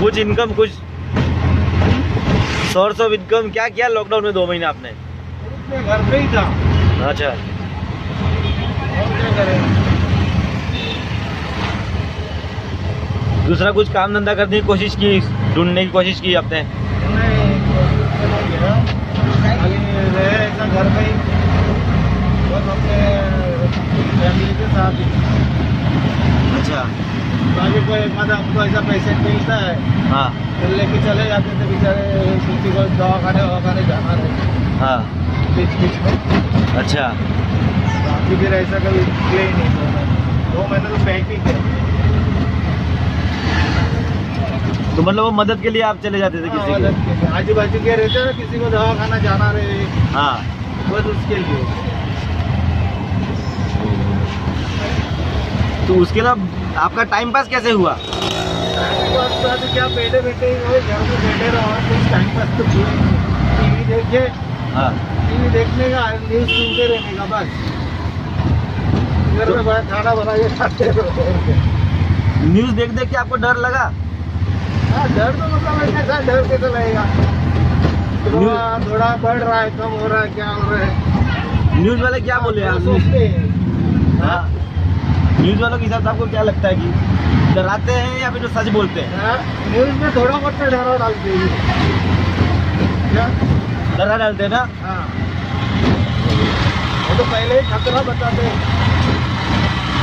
कुछ इनकम कुछ source of income क्या किया लॉकडाउन में दो महीने आपने? घर पे ही था। अच्छा। दूसरा कुछ काम धंधा करने की कोशिश की ढूँढने की कोशिश की आपने? घर पे ही बस अपने फैमिली के साथ ही अच्छा। बाकी कोई एक आधा हमको ऐसा पैसे मिलता है। हाँ। तो लेके चले जाते थे बेचारे किसी को दवाखाने ववाखाने जाना रहे हाँ। बीच बीच में। अच्छा। बाकी फिर ऐसा कभी किया ही नहीं दो महीने दो महीने तो बैंक ही किया तो मतलब वो मदद के लिए आप चले जाते थे हाँ, किसी मदद के के आजू बाजू के रहते हैं किसी को दवाखाना जाना रहे। हाँ। बस उसके लिए। तो उसके अलावा आपका टाइम पास कैसे हुआ? बात क्या बैठे बैठे ही रहो घर में बैठे रहो कुछ टाइम पास तो ही नहीं। टीवी देखे हाँ। टीवी देखने का न्यूज़ सुनते रहने का बस। घर में बड़ा खाना बना के खाते रहो। न्यूज़ देख देख के आपको डर लगा? हाँ डर तो मतलब ऐसा डर कैसे लगेगा। थोड़ा थोड़ा बढ़ रहा है कम हो रहा है क्या हो रहा है। न्यूज़ वाले क्या बोले आप सोचते हैं। हाँ। न्यूज़ वालों के हिसाब से आपको क्या लगता है कि डराते हैं या फिर जो सच बोलते हैं? हाँ, न्यूज़ में थोड़ा बहुत तो डरा डालते हैं। क्या? डरा डालते हैं ना? हाँ। वो तो पहले ही खतरा बताते हैं।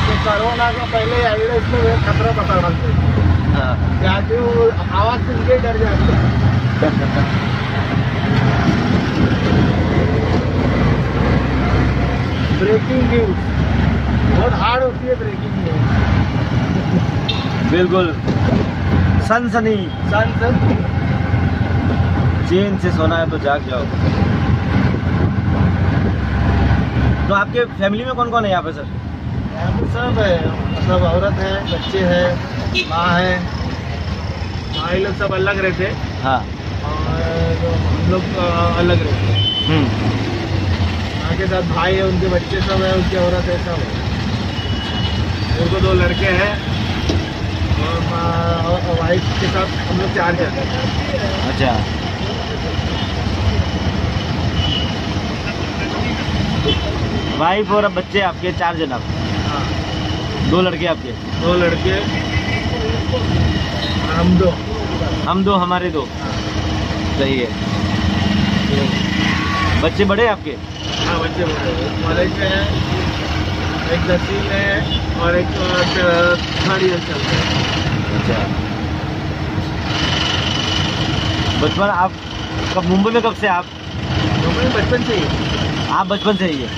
कि कोरोना का पहले एविडेंस में खतरा बता डालते हैं। हाँ। वो आवाज़ सुन के डर जाते हैं। ब्रेकिंग न्यूज़ बहुत हार्ड होती है ब्रेकिंग न्यूज़ बिल्कुल। सनसनी। सन सन चैन से सोना है तो जाग जाओ। तो आपके फैमिली में कौन कौन है यहाँ पे सर यहाँ पे सब है। मतलब औरत है बच्चे हैं माँ है। माँ ये लोग सब अलग रहते हैं। हाँ। और हम लोग अलग रहते हैं। हम्म। माँ के साथ भाई है उनके बच्चे सब है उनकी औरत है सब है। मेरे को दो लड़के हैं और वाइफ के साथ हम लोग चार जन हैं। अच्छा। वाइफ और बच्चे आपके चार जन आप? हाँ। दो लड़के आपके? दो लड़के हम दो। हम दो हमारे दो। सही है। बच्चे बड़े आपके? हाँ बच्चे बड़े हैं। कॉलेज में है। एक दसवीं है और एक थर्ड ईयर चल रहा है अच्छा। बचपन आप कब मुंबई में कब से आप? मुंबई में बचपन से ही। आप बचपन से ही है?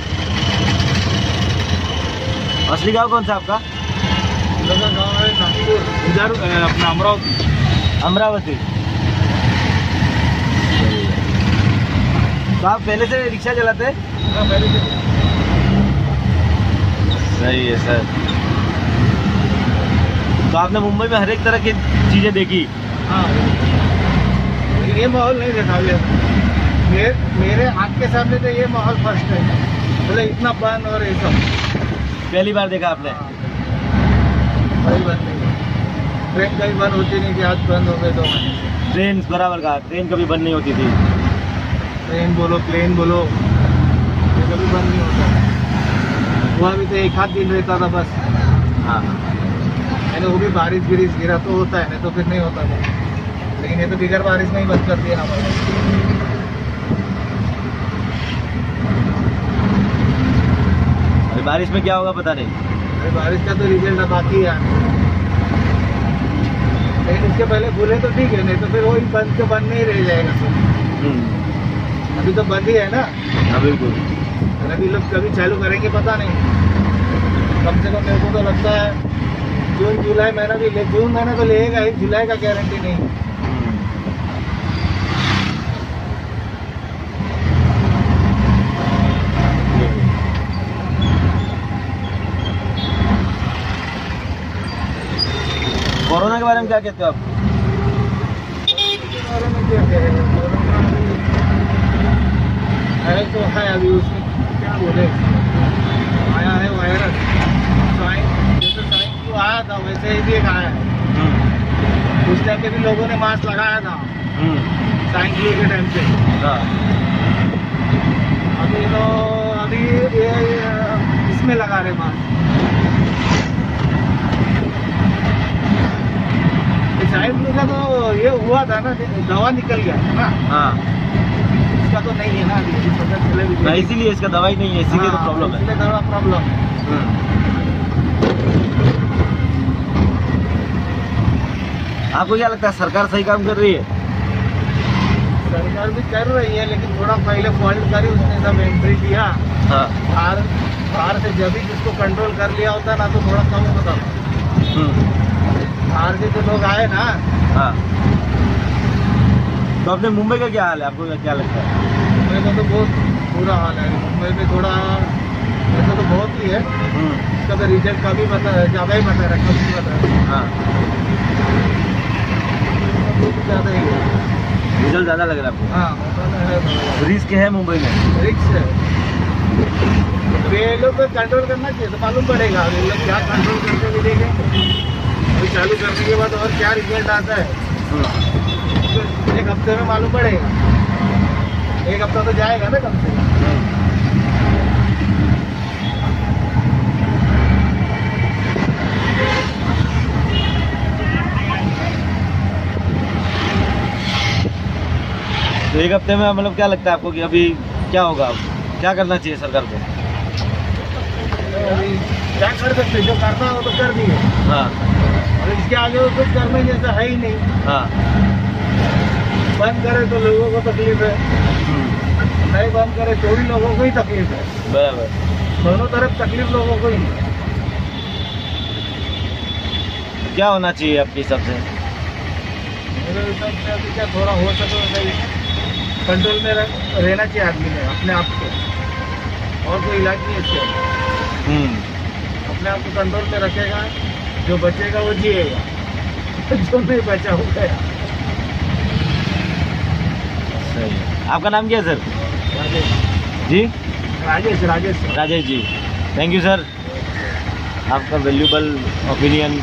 असली गाँव कौन सा आपका? गाँव है इधर अपना अमरावती। अमरावती। तो आप पहले से रिक्शा चलाते हैं? हाँ पहले से। सही है सर। तो आपने मुंबई में हर एक तरह की चीज़ें देखी? हाँ। ये माहौल नहीं देखा मेरे मेरे आँख के सामने तो ये माहौल फ़र्स्ट है। बोले इतना बंद और ये सब। पहली बार देखा आपने? कोई बंद नहीं। ट्रेन कभी बंद होती नहीं थी आज बंद हो गए दो महीने ट्रेन बराबर का ट्रेन कभी बंद नहीं होती थी। ट्रेन बोलो प्लेन बोलो। ये कभी बंद नहीं होता। वहाँ भी तो एक हाथ दिन रहता था बस। हाँ मैंने वो भी बारिश गिरिश गिरा तो होता है नहीं तो फिर नहीं होता था। लेकिन ये तो बिगर बारिश में ही बंद कर दिया हमारे। बारिश में क्या होगा पता नहीं। अरे बारिश का तो रिज़ल्ट बाकी है लेकिन इसके पहले खुले तो ठीक है नहीं तो फिर वही बंद के बंद नहीं रह जाएगा सब। हम्म, अभी तो बंद ही है ना। हाँ बिल्कुल। अभी लोग कभी चालू करेंगे पता नहीं। कम से कम मेरे को तो लगता है जून जुलाई महीना भी ले जून महीना तो लेगा ही जुलाई का गारंटी नहीं। कोरोना के बारे में क्या कहते हो आप? इसके बारे में क्या कहें कोरोना है? तो है अभी क्या बोले। आया है वायरस स्वाइन जैसे स्वाइन फ्लू आया था वैसे ही भी एक आया है। हम्म, उस टाइम पे भी लोगों ने मास्क लगाया था। हम्म। स्वाइन फ्लू के टाइम पे। हाँ। अभी तो अभी ये इसमें लगा रहे मास्क स्वाइन फ्लू का तो ये हुआ था ना दवा निकल गया ना। हाँ। इसका तो नहीं है ना भी इसीलिए इसका दवाई नहीं है इसीलिए तो हाँ, प्रॉब्लम है। इसलिए थोड़ा प्रॉब्लम हम्म। आपको क्या लगता है सरकार सही काम कर रही है? सरकार भी कर रही है लेकिन थोड़ा पहले फॉल्ट करी उसने सब एंट्री दिया हाँ। बाहर बाहर से जब ही जिसको कंट्रोल कर लिया होता ना तो थोड़ा कम होता। हम्म, बाहर से जो लोग आए ना हाँ। तो अपने मुंबई का क्या हाल है? आपको क्या लगता है? मुंबई का तो बहुत बुरा हाल है। मुंबई में थोड़ा ऐसा तो बहुत ही है। हम्म, इसका तो रिज़ल्ट का भी बता ज़्यादा ही बता कम नहीं बता हाँ। कुछ ज़्यादा ही है। रिज़ल्ट ज़्यादा लग रहा है आपको? हाँ है। रिस्क है मुंबई में? रिक्स है। ये लोग को कंट्रोल करना चाहिए तो मालूम पड़ेगा ये लोग क्या कंट्रोल करते देखें अभी चालू करने के बाद और क्या रिज़ल्ट आता है। तो एक हफ़्ते में मालूम पड़ेगा। एक हफ़्ता तो जाएगा ना कम से कम। तो एक हफ़्ते में मतलब क्या लगता है आपको कि अभी क्या होगा? अब क्या करना चाहिए सरकार को? तो क्या कर सकते जो करना हो तो कर दिए हाँ। और इसके आगे वो कुछ करने जैसा है ही नहीं। हाँ। बंद करे तो लोगों को तकलीफ़ है। नहीं बंद करे तो भी लोगों को ही तकलीफ़ है। बराबर। दोनों तरफ़ तकलीफ़ लोगों को ही है। क्या होना चाहिए आपके हिसाब से? मेरे हिसाब से अभी क्या थोड़ा हो सके तो कंट्रोल में रह, रहना चाहिए आदमी ने अपने आप को। और कोई इलाज नहीं है इसके हम्म, अपने आप को कंट्रोल में रखेगा जो बचेगा वो जिएगा। जो नहीं बचा हो गया सही है आपका नाम क्या है sir? Rajesh ji? Rajesh Rajesh. Rajesh ji. Thank you sir आपका वैल्यूबल ओपिनियन